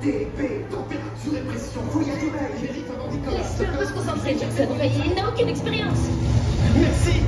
TP, température sur pression, voyage humain, libéré comme handicap. Laisse-le se concentrer, il n'a aucune expérience. Merci.